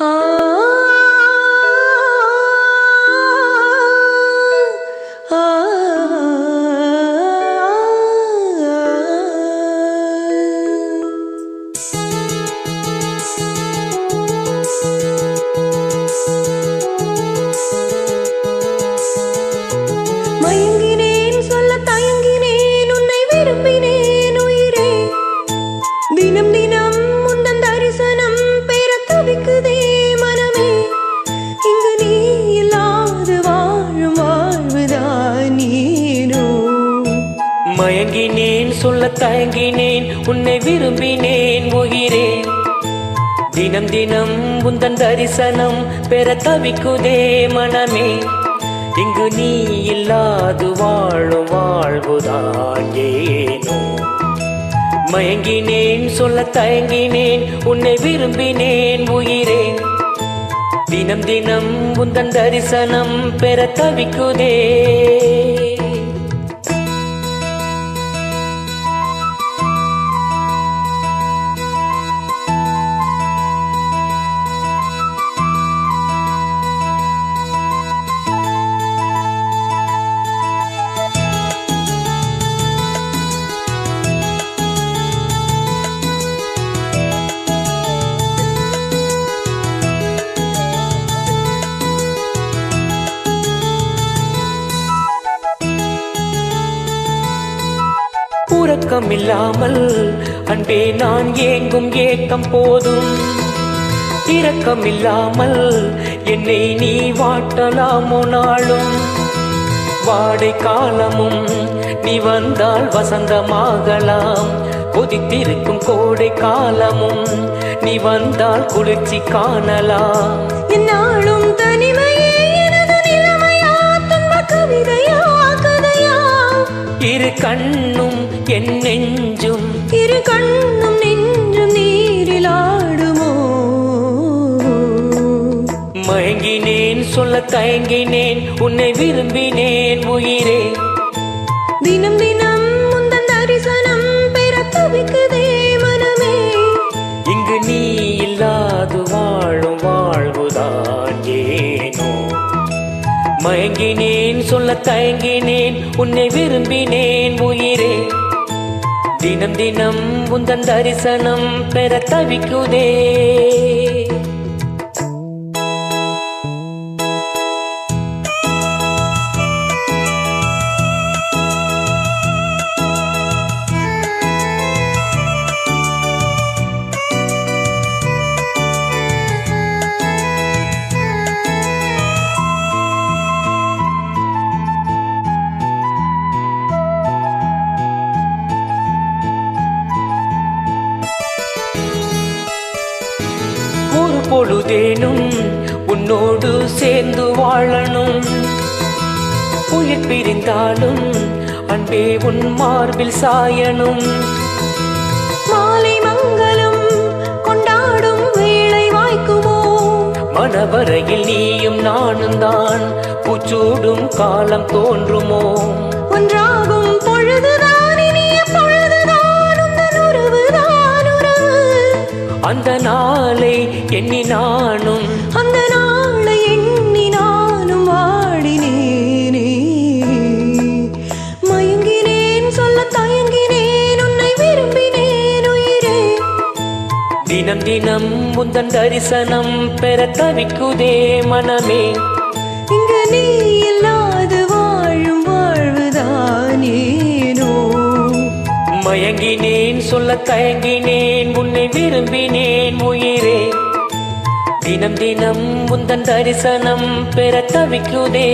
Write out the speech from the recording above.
Oh. மயங்கினேன் சொல்ல தயங்கினேன் உன்னை விரும்பினேன் உயிரேன் தினம் தினம் உந்தன் தரிசனம் பெற தவிக்குதே மனமே. இங்கு நீ இல்லாது வாழும் வாழ்வுதான் ஏனோ. மயங்கினேன் சொல்ல தயங்கினேன் உன்னை விரும்பினேன் உயிரேன் தினம் தினம் உந்தன் தரிசனம் பெற தவிக்குதே. உறக்கம் இல்லாமல் அன்பே நான் ஏங்கும் ஏக்கம் போதும். இரக்கம் இல்லாமல் என்னை நீ வாட்டலாமோ நாளும். வாடை காலமும் நீ வந்தால் வசந்தமாகலாம். கொதித்திருக்கும் கோடை காலமும் நீ வந்தால் குளிர்ச்சி காணலாம். சொல்ல தயங்கினேன் உன்னை விரும்பினேன் உயிரே. தினம் தினம் முந்தன் தரிசனம் பெற தவிக்குதே மனமே. இங்கு நீ இல்லாது வாழும் வாழ்வுதான் ஏனோ. மயங்கினேன் சொல்ல தயங்கினேன் உன்னை விரும்பினேன் உயிரே. தினம் தினம் உந்தன் தரிசனம் பெற தவிக்குதே. பொழுதேனும் உன்னோடு சேர்ந்து வாழணும். உயிர் பிரிந்தாலும் அன்பே உன் மார்பில் சாயணும். மாலை மங்களம் கொண்டாடும் வேளை வாய்க்குமோ? மனவரையில் நீயும் நானும் தான் பூச்சூடும் காலம் தோன்றுமோ? ஒன்றாகும் பொழுதுதான் அந்த நாளை எண்ணி நானும் அந்த நாளை எண்ணி நானும் வாடினேனே. மயங்கினேன் சொல்ல தயங்கினேன் உன்னை விரும்பினேன் உயிரே. தினம் தினம் முந்தன் தரிசனம் பெற தவிக்குதே மனமே. இங்கு நீ இல்லாது வாழும் வாழ்வுதான். மயங்கினேன் சொல்ல தயங்கினேன் உன்னை விரும்பினேன் உயிரே. தினம் தினம் முந்தன் தரிசனம் பெற தவிக்குதே.